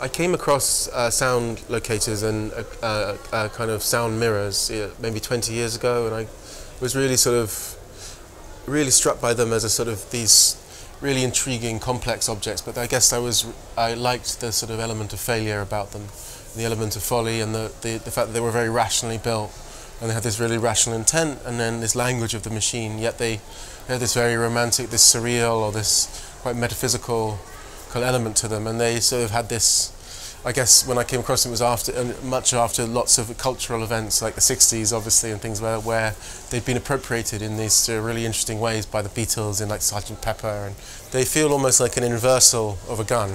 I came across uh, sound locators and uh, uh, uh kind of sound mirrors maybe 20 years ago, and I was really sort of really struck by them as a sort of these really intriguing, complex objects. But I guess I was I liked the sort of element of failure about them, the element of folly, and the, the, the fact that they were very rationally built, and they had this really rational intent, and then this language of the machine. Yet they, they had this very romantic, this surreal, or this quite metaphysical element to them, and they sort of had this. I guess when I came across it was after, much after lots of cultural events like the 60s, obviously, and things where, where they've been appropriated in these uh, really interesting ways by the Beatles in like Sgt. Pepper, and they feel almost like an inversal of a gun,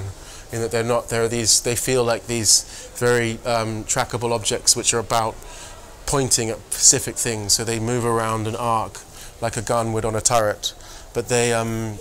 in that they're not. There are these. They feel like these very um, trackable objects which are about pointing at specific things. So they move around an arc like a gun would on a turret, but they. Um,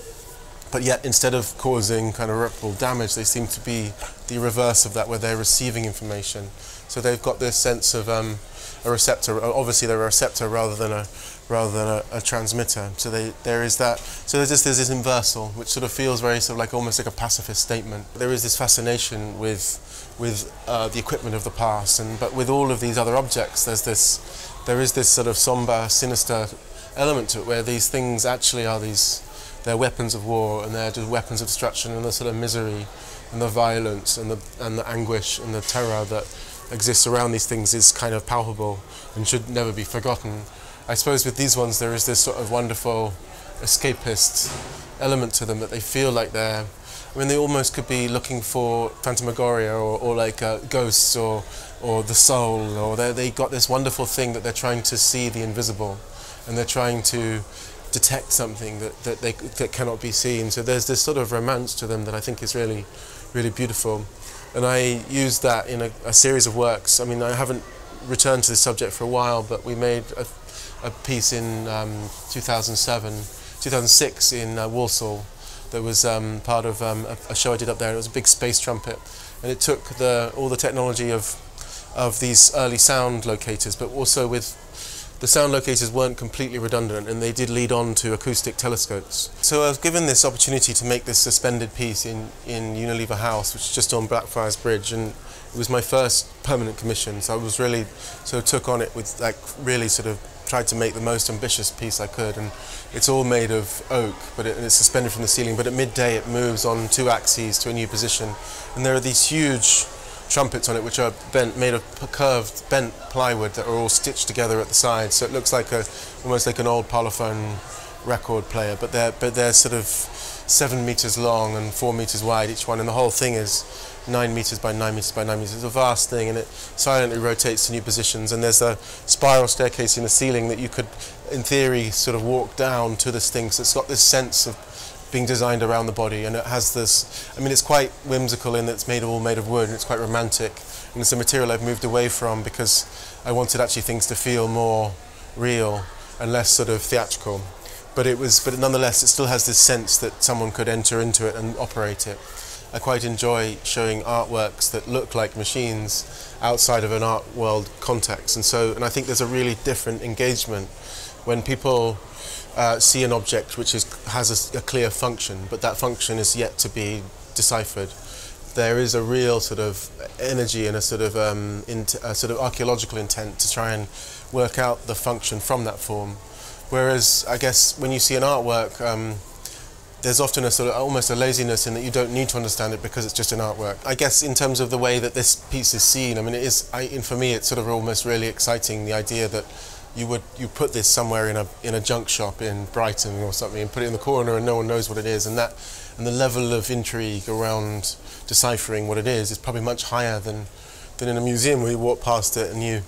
but yet instead of causing kind of irreparable damage, they seem to be the reverse of that, where they're receiving information. So they've got this sense of um, a receptor. Obviously, they're a receptor rather than a rather than a, a, transmitter. So they, there is that. So there's this, there's this inversal, which sort of feels very sort of like almost like a pacifist statement. There is this fascination with with uh, the equipment of the past, and but with all of these other objects, there's this there is this sort of somber, sinister element to it, where these things actually are these they're weapons of war and they're just weapons of destruction and the sort of misery and the violence and the, and the anguish and the terror that exists around these things is kind of palpable and should never be forgotten. I suppose with these ones there is this sort of wonderful escapist element to them that they feel like they're I mean, they almost could be looking for phantasmagoria or, or like uh, ghosts or, or the soul, or they got this wonderful thing that they're trying to see the invisible, and they're trying to detect something that, that, they, that cannot be seen. So there's this sort of romance to them that I think is really, really beautiful. And I used that in a, a series of works. I mean, I haven't returned to this subject for a while, but we made a, a piece in um, 2007, 2006 in uh, Walsall that was um, part of um, a, a, show I did up there. It was a big space trumpet, and it took the, all the technology of, of these early sound locators, but also with the sound locators weren't completely redundant and they did lead on to acoustic telescopes. So I was given this opportunity to make this suspended piece in, in Unilever House, which is just on Blackfriars Bridge, and it was my first permanent commission, so I was really, so took on it with like really sort of tried to make the most ambitious piece I could, and it's all made of oak, but it, it's suspended from the ceiling, but at midday it moves on two axes to a new position, and there are these huge trumpets on it, which are bent, made of curved, bent plywood that are all stitched together at the sides. So it looks like a, almost like an old parlophone record player, but they're, but they're sort of seven meters long and four meters wide each one, and the whole thing is nine meters by nine meters by nine meters. It's a vast thing, and it silently rotates to new positions. And there's a spiral staircase in the ceiling that you could, in theory, sort of walk down to this thing. So it's got this sense of being designed around the body, and it has this. I mean, it's quite whimsical in that it's made all made of wood, and it's quite romantic. And it's a material I've moved away from because I wanted actually things to feel more real and less sort of theatrical. But it was, but nonetheless, it still has this sense that someone could enter into it and operate it. I quite enjoy showing artworks that look like machines outside of an art world context, and so, and I think there's a really different engagement when people uh, see an object which is, has a, a, clear function, but that function is yet to be deciphered. There is a real sort of energy and a sort of um, a sort of archaeological intent to try and work out the function from that form. Whereas I guess when you see an artwork, um, there's often a sort of almost a laziness in that you don't need to understand it because it's just an artwork. I guess in terms of the way that this piece is seen, I mean, it is. I, for me, it's sort of almost really exciting the idea that you would you put this somewhere in a in a junk shop in Brighton or something and put it in the corner and no one knows what it is and that and the level of intrigue around deciphering what it is is probably much higher than than in a museum where you walk past it and you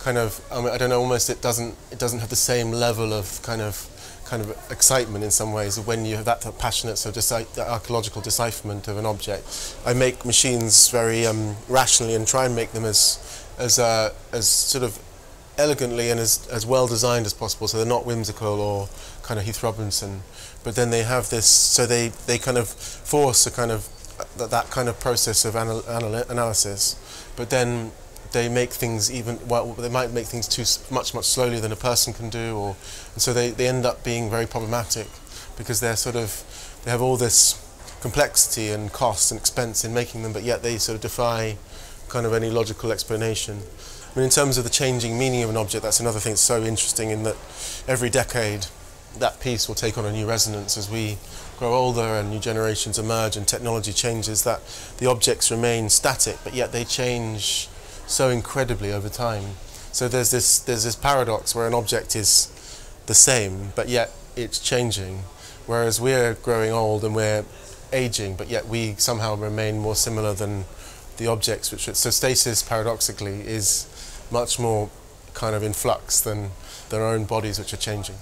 kind of I, mean, I don't know almost it doesn't it doesn't have the same level of kind of kind of excitement in some ways when you have that passionate sort of archaeological decipherment of an object. I make machines very um, rationally and try and make them as as uh, as sort of elegantly and as, as well designed as possible so they're not whimsical or kind of Heath Robinson but then they have this so they, they kind of force a kind of that, that kind of process of anal analysis but then they make things even well they might make things too much much slowly than a person can do or and so they, they end up being very problematic because they're sort of they have all this complexity and cost and expense in making them, but yet they sort of defy kind of any logical explanation. I mean, in terms of the changing meaning of an object, that's another thing that's so interesting in that every decade that piece will take on a new resonance as we grow older and new generations emerge and technology changes that the objects remain static but yet they change so incredibly over time. So there's this there's this paradox where an object is the same but yet it's changing whereas we're growing old and we're aging but yet we somehow remain more similar than the objects which so stasis paradoxically is much more kind of in flux than their own bodies which are changing.